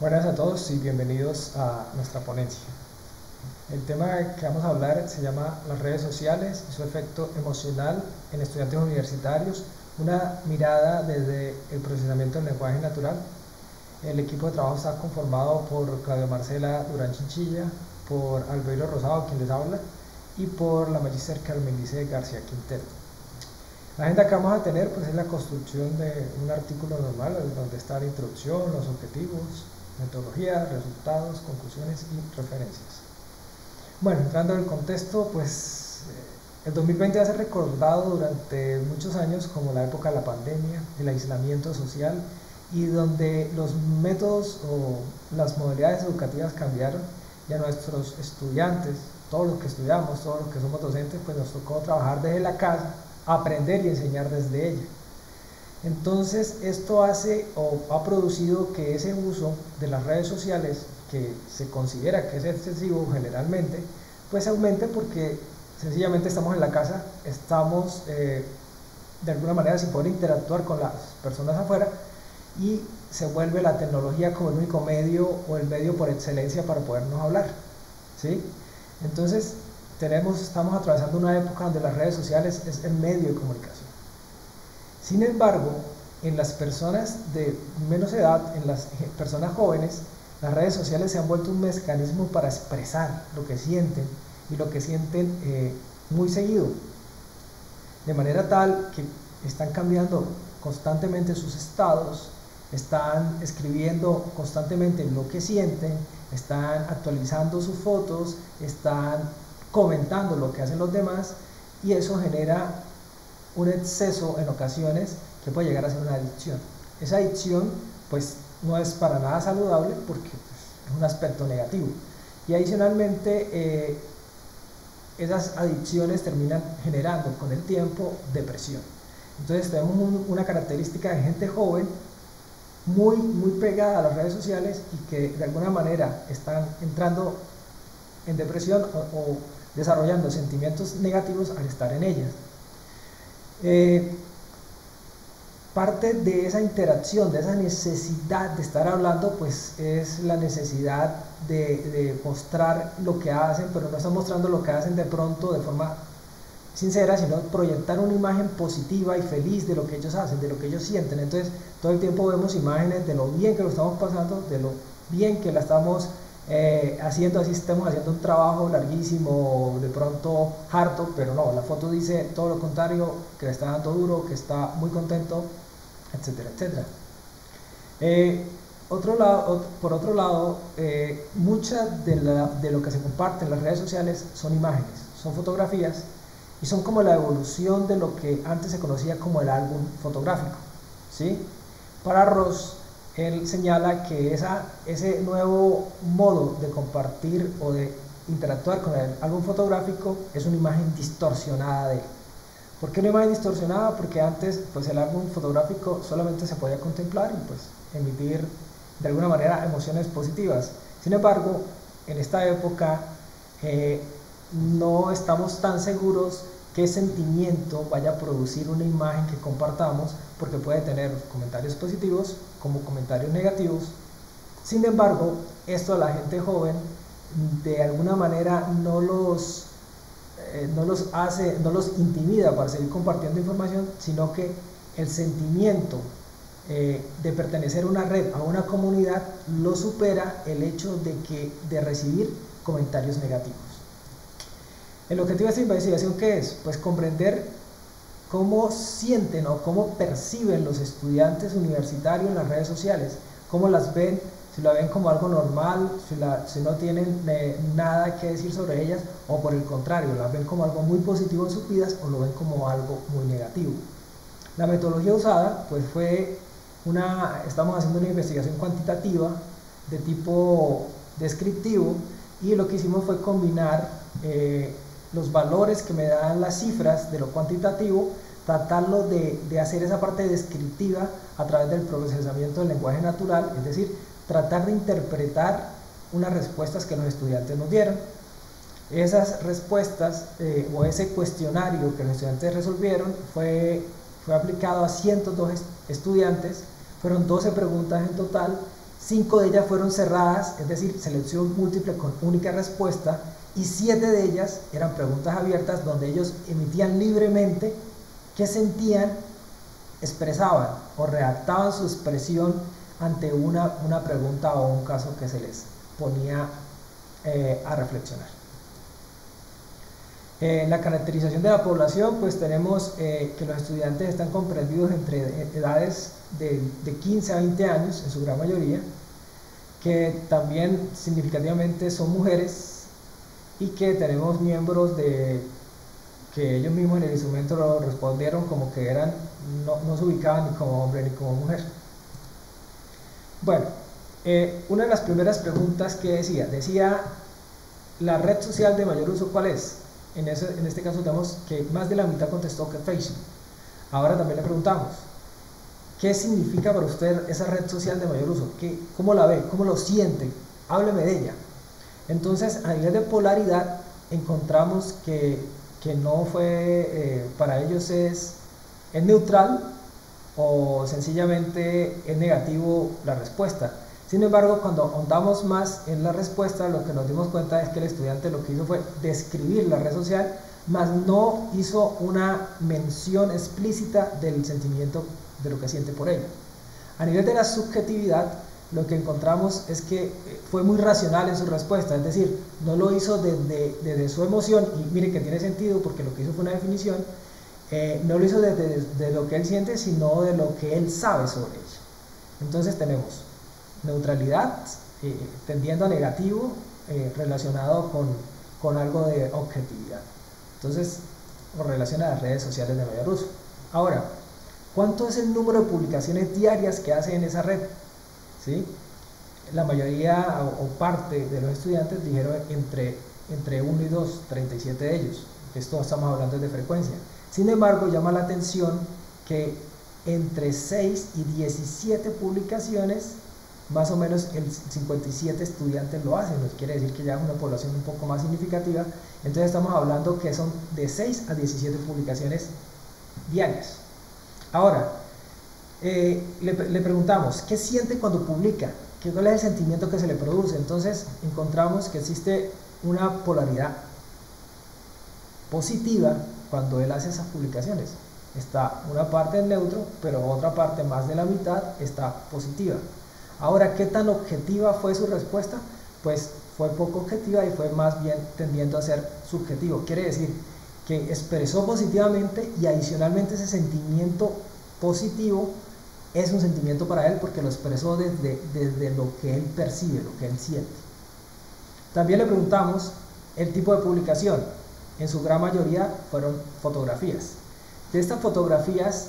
Buenas a todos y bienvenidos a nuestra ponencia. El tema que vamos a hablar se llama las redes sociales y su efecto emocional en estudiantes universitarios, una mirada desde el procesamiento del lenguaje natural. El equipo de trabajo está conformado por Claudia Marcela Durán Chinchilla, por Albeiro Rosado, quien les habla, y por la magister Carmelice García Quintero. La agenda que vamos a tener pues, es la construcción de un artículo normal donde está la introducción, los objetivos, metodologías, resultados, conclusiones y referencias. Bueno, entrando en el contexto, pues eh, el 2020 va a ser recordado durante muchos años como la época de la pandemia, el aislamiento social y donde los métodos o las modalidades educativas cambiaron y a nuestros estudiantes, todos los que estudiamos, todos los que somos docentes, pues nos tocó trabajar desde la casa, aprender y enseñar desde ella. Entonces, esto hace o ha producido que ese uso de las redes sociales, que se considera que es excesivo generalmente, pues aumente porque sencillamente estamos en la casa, estamos eh, de alguna manera sin poder interactuar con las personas afuera y se vuelve la tecnología como el único medio o el medio por excelencia para podernos hablar. ¿sí? Entonces, tenemos, estamos atravesando una época donde las redes sociales es el medio de comunicación. Sin embargo, en las personas de menos edad, en las personas jóvenes, las redes sociales se han vuelto un mecanismo para expresar lo que sienten y lo que sienten eh, muy seguido. De manera tal que están cambiando constantemente sus estados, están escribiendo constantemente lo que sienten, están actualizando sus fotos, están comentando lo que hacen los demás y eso genera un exceso en ocasiones que puede llegar a ser una adicción. Esa adicción pues no es para nada saludable porque pues, es un aspecto negativo. Y adicionalmente eh, esas adicciones terminan generando con el tiempo depresión. Entonces tenemos una característica de gente joven muy, muy pegada a las redes sociales y que de alguna manera están entrando en depresión o desarrollando sentimientos negativos al estar en ellas. Eh, parte de esa interacción, de esa necesidad de estar hablando, pues es la necesidad de, mostrar lo que hacen, pero no están mostrando lo que hacen de pronto de forma sincera, sino proyectar una imagen positiva y feliz de lo que ellos hacen, de lo que ellos sienten. Entonces, todo el tiempo vemos imágenes de lo bien que lo estamos pasando, de lo bien que la estamos eh, haciendo así, estamos haciendo un trabajo larguísimo, de pronto harto, pero no, la foto dice todo lo contrario, que le está dando duro, que está muy contento, etcétera, etcétera. Eh, otro lado, por otro lado, eh, muchas de, de, lo que se comparte en las redes sociales son imágenes, son fotografías y son como la evolución de lo que antes se conocía como el álbum fotográfico. ¿sí? Para Ross, él señala que ese nuevo modo de compartir o de interactuar con el álbum fotográfico es una imagen distorsionada de él. ¿Por qué una imagen distorsionada? Porque antes pues el álbum fotográfico solamente se podía contemplar y pues emitir de alguna manera emociones positivas. Sin embargo, en esta época eh, no estamos tan seguros qué sentimiento vaya a producir una imagen que compartamos, porque puede tener comentarios positivos como comentarios negativos. Sin embargo, esto a la gente joven de alguna manera no los, eh, no los hace, no los intimida para seguir compartiendo información, sino que el sentimiento eh, de pertenecer a una red, a una comunidad, lo supera el hecho de, que, de recibir comentarios negativos. El objetivo de esta investigación, ¿qué es? Pues comprender cómo sienten o cómo perciben los estudiantes universitarios en las redes sociales, cómo las ven, si la ven como algo normal, si, no tienen eh, nada que decir sobre ellas, o por el contrario, las ven como algo muy positivo en sus vidas o lo ven como algo muy negativo. La metodología usada pues fue una, estamos haciendo una investigación cuantitativa de tipo descriptivo y lo que hicimos fue combinar eh, los valores que me dan las cifras de lo cuantitativo, tratarlo de, de, hacer esa parte descriptiva a través del procesamiento del lenguaje natural, es decir, tratar de interpretar unas respuestas que los estudiantes nos dieron. Esas respuestas eh, o ese cuestionario que los estudiantes resolvieron fue, fue aplicado a 102 estudiantes, fueron 12 preguntas en total cinco de ellas fueron cerradas, es decir, selección múltiple con única respuesta, y siete de ellas eran preguntas abiertas donde ellos emitían libremente qué sentían, expresaban o redactaban su expresión ante una, una pregunta o un caso que se les ponía eh, a reflexionar. En la caracterización de la población, pues tenemos eh, que los estudiantes están comprendidos entre edades de, de 15 a 20 años, en su gran mayoría, que también significativamente son mujeres y que tenemos miembros de que ellos mismos en el instrumento lo respondieron como que eran no, no se ubicaban ni como hombre ni como mujer. Bueno, eh, una de las primeras preguntas que decía, decía, ¿la red social de mayor uso cuál es? En, ese, en este caso tenemos que más de la mitad contestó que Facebook. Ahora también le preguntamos, ¿qué significa para usted esa red social de mayor uso? ¿Qué, ¿Cómo la ve? ¿Cómo lo siente? Hábleme de ella. Entonces, a nivel de polaridad, encontramos que, que no fue, eh, para ellos es, es neutral o sencillamente es negativo la respuesta. Sin embargo, cuando ahondamos más en la respuesta, lo que nos dimos cuenta es que el estudiante lo que hizo fue describir la red social, mas no hizo una mención explícita del sentimiento de lo que siente por ella. A nivel de la subjetividad, lo que encontramos es que eh, fue muy racional en su respuesta, es decir, no lo hizo desde, su emoción, y mire que tiene sentido porque lo que hizo fue una definición, eh, no lo hizo desde, desde, lo que él siente, sino de lo que él sabe sobre ella. Entonces tenemos neutralidad, eh, tendiendo a negativo, eh, relacionado con, con, algo de objetividad. Entonces, lo relaciona a las redes sociales de mayor uso. Ahora, ¿cuánto es el número de publicaciones diarias que hace en esa red? ¿Sí? La mayoría o, parte de los estudiantes dijeron entre, entre 1 y 2, 37 de ellos. Esto estamos hablando de frecuencia. Sin embargo, llama la atención que entre 6 y 17 publicaciones más o menos el 57 estudiantes lo hacen, nos quiere decir que ya es una población un poco más significativa. Entonces estamos hablando que son de 6 a 17 publicaciones diarias. Ahora, eh, le, preguntamos, ¿qué siente cuando publica? ¿Qué, ¿Cuál es el sentimiento que se le produce? Entonces encontramos que existe una polaridad positiva cuando él hace esas publicaciones. Está una parte en neutro, pero otra parte, más de la mitad, está positiva. Ahora, ¿qué tan objetiva fue su respuesta? Pues fue poco objetiva y fue más bien tendiendo a ser subjetivo. Quiere decir que expresó positivamente y adicionalmente ese sentimiento positivo es un sentimiento para él porque lo expresó desde, desde lo que él percibe, lo que él siente. También le preguntamos el tipo de publicación. En su gran mayoría fueron fotografías. De estas fotografías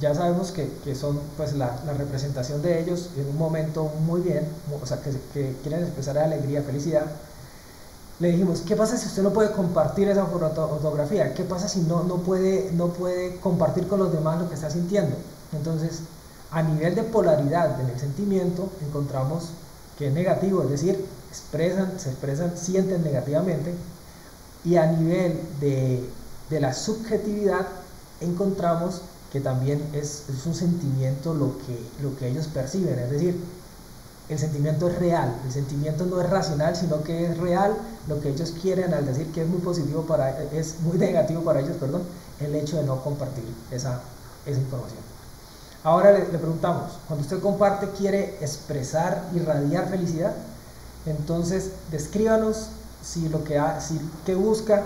ya sabemos que, que son pues la, la, representación de ellos en un momento muy bien, o sea, que, que, quieren expresar alegría, felicidad. Le dijimos, ¿qué pasa si usted no puede compartir esa fotografía? ¿Qué pasa si no, no, puede, no puede compartir con los demás lo que está sintiendo? Entonces, a nivel de polaridad en el sentimiento, encontramos que es negativo, es decir, expresan, se expresan, sienten negativamente, y a nivel de, de la subjetividad, encontramos que también es, es, un sentimiento lo que, lo que ellos perciben, es decir, el sentimiento es real, el sentimiento no es racional, sino que es real. Lo que ellos quieren al decir que es muy positivo para, es muy negativo para ellos, perdón, el hecho de no compartir esa, esa información. Ahora le, preguntamos, cuando usted comparte, quiere expresar, irradiar felicidad, entonces descríbanos si lo que, si, que busca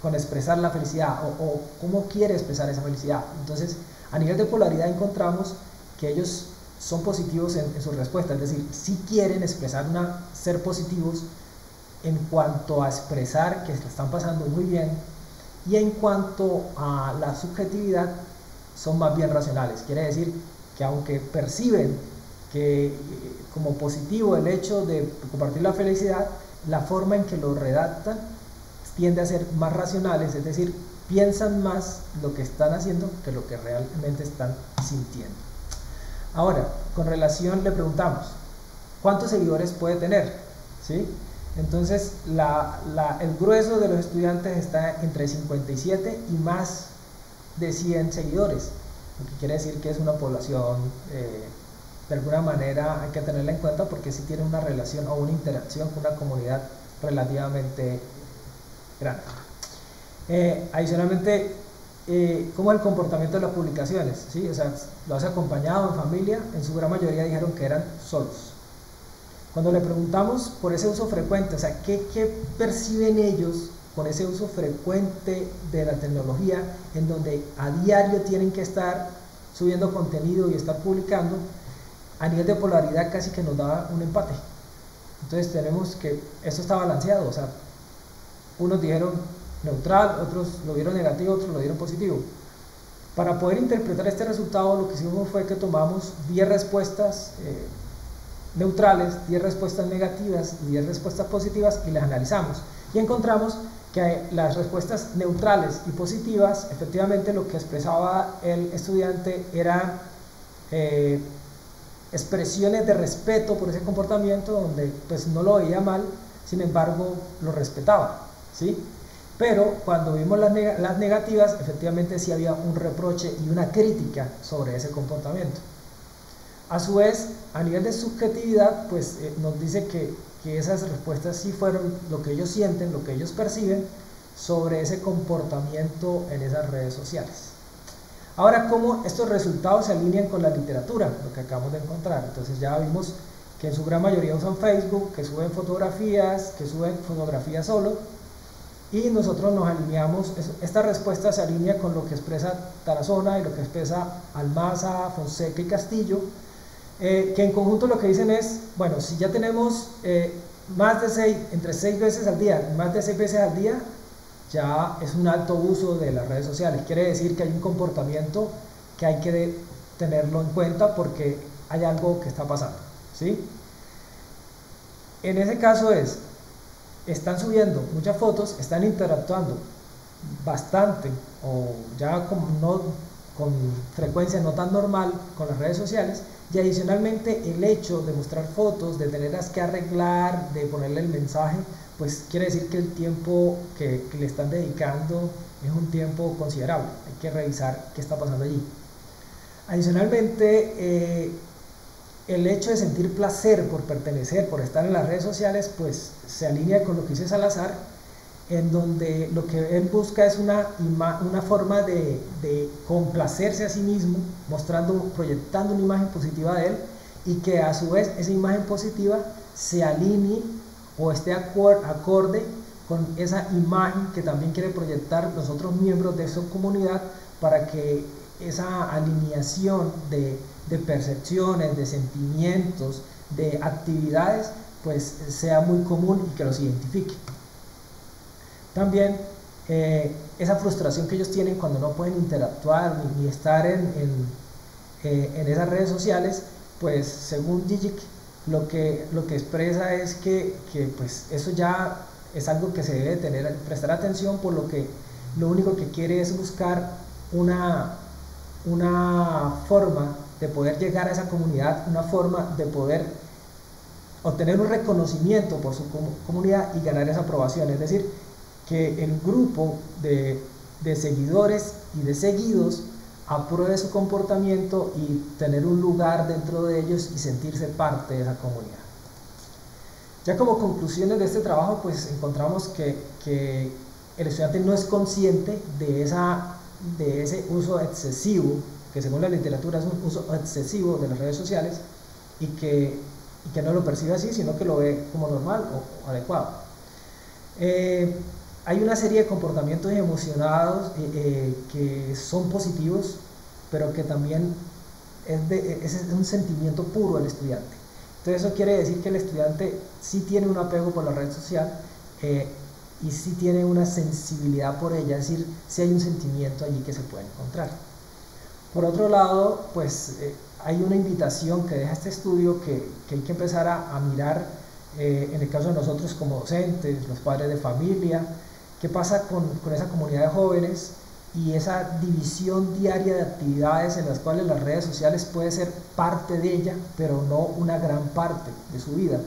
con expresar la felicidad o, cómo quiere expresar esa felicidad. Entonces, a nivel de polaridad encontramos que ellos son positivos en, su respuesta, es decir, si quieren expresar una, ser positivos en cuanto a expresar que se están pasando muy bien y en cuanto a la subjetividad son más bien racionales. Quiere decir que aunque perciben que como positivo el hecho de compartir la felicidad, la forma en que lo redactan tiende a ser más racionales, es decir, piensan más lo que están haciendo que lo que realmente están sintiendo. Ahora, con relación le preguntamos, ¿cuántos seguidores puede tener? ¿Sí? Entonces, la, el grueso de los estudiantes está entre 57 y más de 100 seguidores, lo que quiere decir que es una población eh, de alguna manera hay que tenerla en cuenta porque sí tiene una relación o una interacción con una comunidad relativamente grande. Eh, adicionalmente, eh, ¿cómo es el comportamiento de las publicaciones? ¿sí? O sea, ¿Lo has acompañado en familia? En su gran mayoría dijeron que eran solos. Cuando le preguntamos por ese uso frecuente, o sea, ¿qué, qué perciben ellos con ese uso frecuente de la tecnología en donde a diario tienen que estar subiendo contenido y estar publicando? A nivel de polaridad casi que nos da un empate. Entonces tenemos que, esto está balanceado, o sea, unos dijeron neutral, otros lo vieron negativo, otros lo vieron positivo. Para poder interpretar este resultado, lo que hicimos fue que tomamos 10 respuestas eh, neutrales, 10 respuestas negativas y 10 respuestas positivas y las analizamos. Y encontramos que las respuestas neutrales y positivas, efectivamente lo que expresaba el estudiante eran eh, expresiones de respeto por ese comportamiento, donde pues no lo veía mal, sin embargo lo respetaba. ¿sí? Pero cuando vimos las, negativas, efectivamente sí había un reproche y una crítica sobre ese comportamiento. A su vez, a nivel de subjetividad, pues eh, nos dice que, que, esas respuestas sí fueron lo que ellos sienten, lo que ellos perciben sobre ese comportamiento en esas redes sociales. Ahora, ¿cómo estos resultados se alinean con la literatura? Lo que acabamos de encontrar. Entonces ya vimos que en su gran mayoría usan Facebook, que suben fotografías, que suben fotografías solo, y nosotros nos alineamos, esta respuesta se alinea con lo que expresa Tarazona y lo que expresa Almaza, Fonseca y Castillo, eh, que en conjunto lo que dicen es, bueno, si ya tenemos eh, más de seis, entre seis veces al día, más de seis veces al día, ya es un alto uso de las redes sociales. Quiere decir que hay un comportamiento que hay que tenerlo en cuenta porque hay algo que está pasando. ¿sí? En ese caso es, están subiendo muchas fotos, están interactuando bastante o ya con, frecuencia no tan normal con las redes sociales y adicionalmente el hecho de mostrar fotos, de tenerlas que arreglar, de ponerle el mensaje, pues quiere decir que el tiempo que, le están dedicando es un tiempo considerable. Hay que revisar qué está pasando allí. Adicionalmente, eh, el hecho de sentir placer por pertenecer, por estar en las redes sociales, pues se alinea con lo que dice Salazar, en donde lo que él busca es una, una forma de, complacerse a sí mismo, mostrando, proyectando una imagen positiva de él, y que a su vez esa imagen positiva se alinee o esté acorde con esa imagen que también quiere proyectar los otros miembros de su comunidad para que esa alineación de de percepciones, de sentimientos, de actividades, pues sea muy común y que los identifique. También eh, esa frustración que ellos tienen cuando no pueden interactuar ni, estar en, eh, en, esas redes sociales, pues según Digic lo que, lo que expresa es que, que, pues eso ya es algo que se debe tener, prestar atención por lo que lo único que quiere es buscar una, una forma de poder llegar a esa comunidad, una forma de poder obtener un reconocimiento por su comunidad y ganar esa aprobación. Es decir, que el grupo de, de seguidores y de seguidos apruebe su comportamiento y tener un lugar dentro de ellos y sentirse parte de esa comunidad. Ya como conclusiones de este trabajo, pues encontramos que, que el estudiante no es consciente de, esa, de ese uso excesivo que según la literatura es un uso excesivo de las redes sociales y que, que no lo percibe así, sino que lo ve como normal o, adecuado. Eh, hay una serie de comportamientos emocionados eh, eh, que son positivos, pero que también es, de, es, un sentimiento puro del estudiante. Entonces eso quiere decir que el estudiante sí tiene un apego por la red social y sí tiene una sensibilidad por ella, es decir, sí hay un sentimiento allí que se puede encontrar. Por otro lado, pues eh, hay una invitación que deja este estudio que, hay que empezar a, mirar, eh, en el caso de nosotros como docentes, los padres de familia, qué pasa con, esa comunidad de jóvenes y esa división diaria de actividades en las cuales las redes sociales puede ser parte de ella, pero no una gran parte de su vida,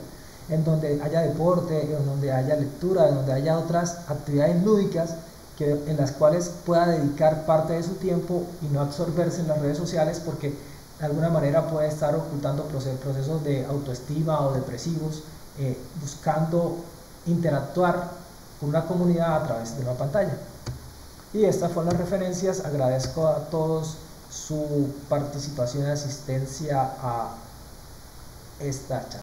en donde haya deporte, en donde haya lectura, en donde haya otras actividades lúdicas en las cuales pueda dedicar parte de su tiempo y no absorberse en las redes sociales porque de alguna manera puede estar ocultando procesos de autoestima o depresivos, eh, buscando interactuar con una comunidad a través de una pantalla. Y estas fueron las referencias. Agradezco a todos su participación y asistencia a esta charla.